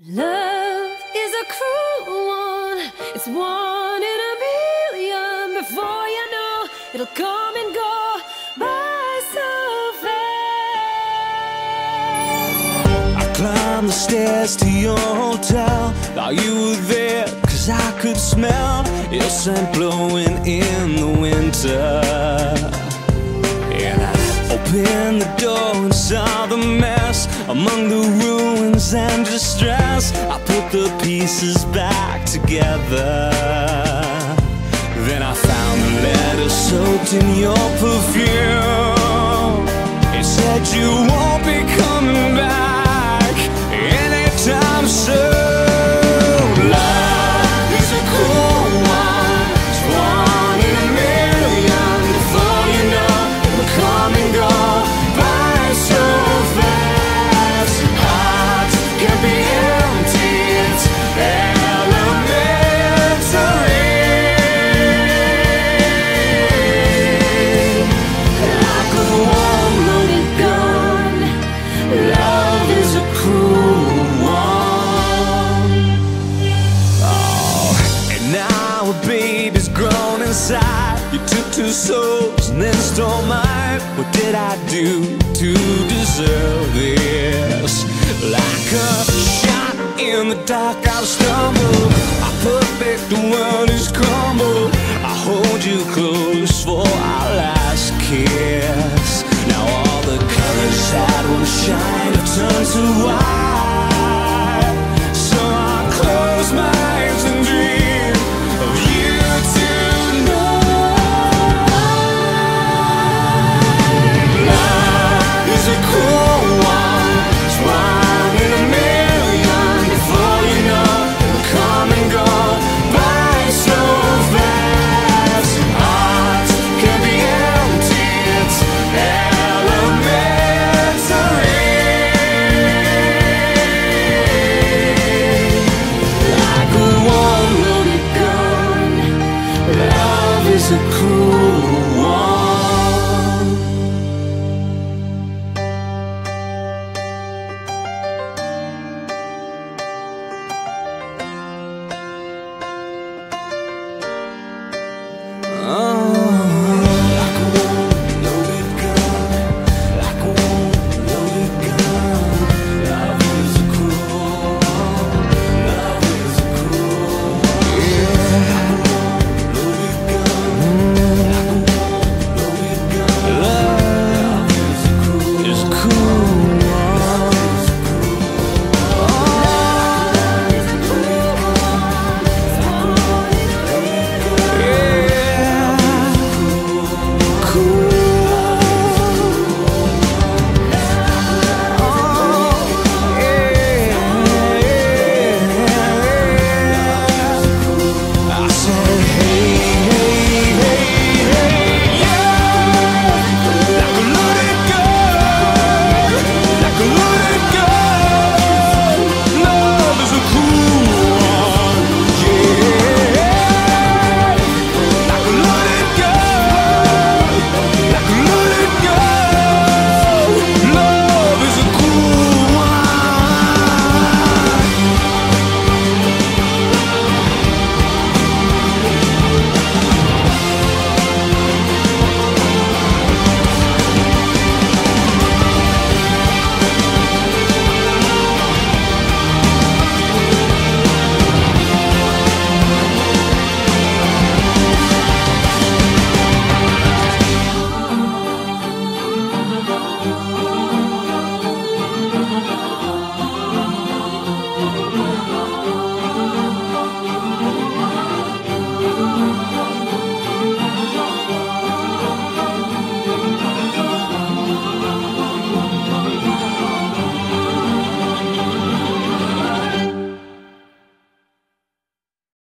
Love is a cruel one. It's one in a million. Before you know, it'll come and go by so fast. I climbed the stairs to your hotel. Thought you were there, cause I could smell your scent blowing in the winter. And I opened the door and saw the mess among the and distress. I put the pieces back together. Then I found the letter soaked in your perfume. It said you won't be two souls and then stole mine. What did I do to deserve this? Like a shot in the dark, I'll stumble. I perfect the one who's crumbled. I hold you close for our last kiss. Now all the colors that once shine have turned to white. 身后